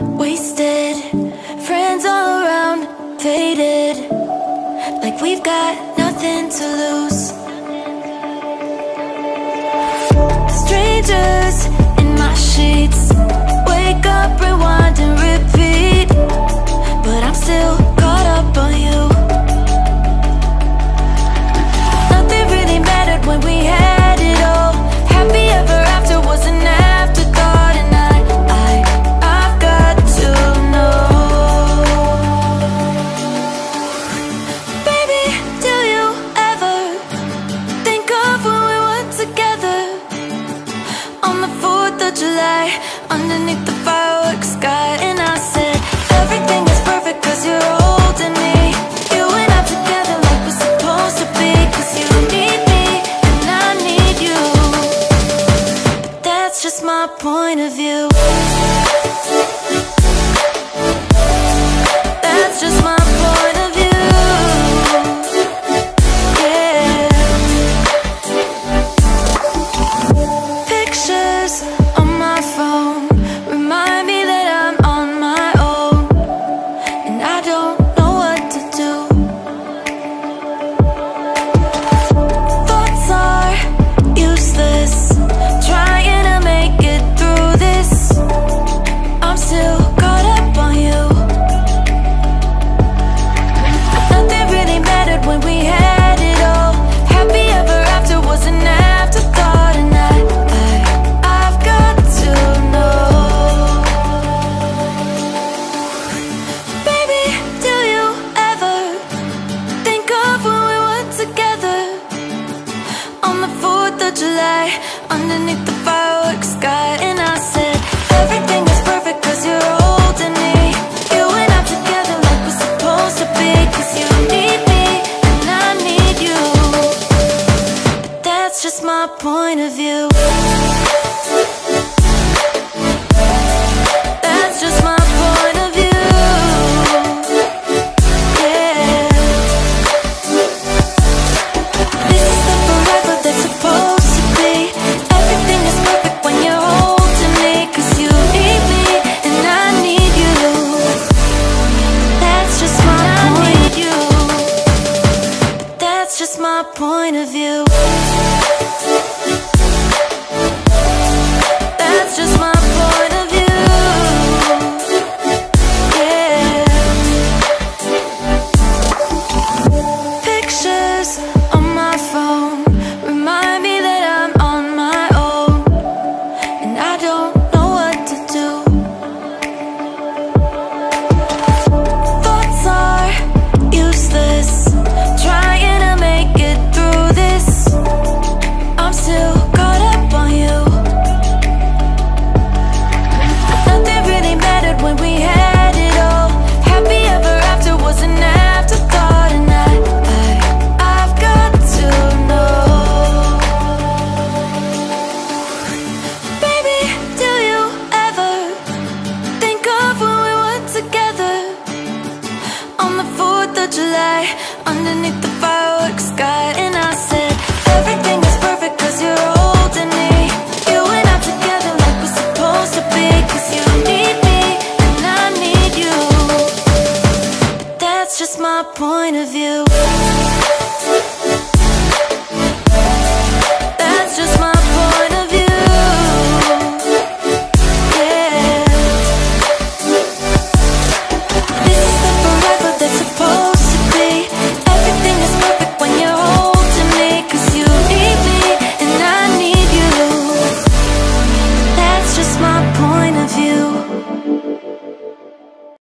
wasted. Friends all around, faded. Like we've got nothing to lose. Strangers underneath the fireworks sky? And I said everything is perfect 'cause you're holding me. You and I together like we're supposed to be 'cause you need me and I need you. But that's just my point of view. underneath the fireworks sky And I said, everything is perfect cause you're holding me. You and I together like we're supposed to be Cause you need me and I need you. But that's just my point of view. underneath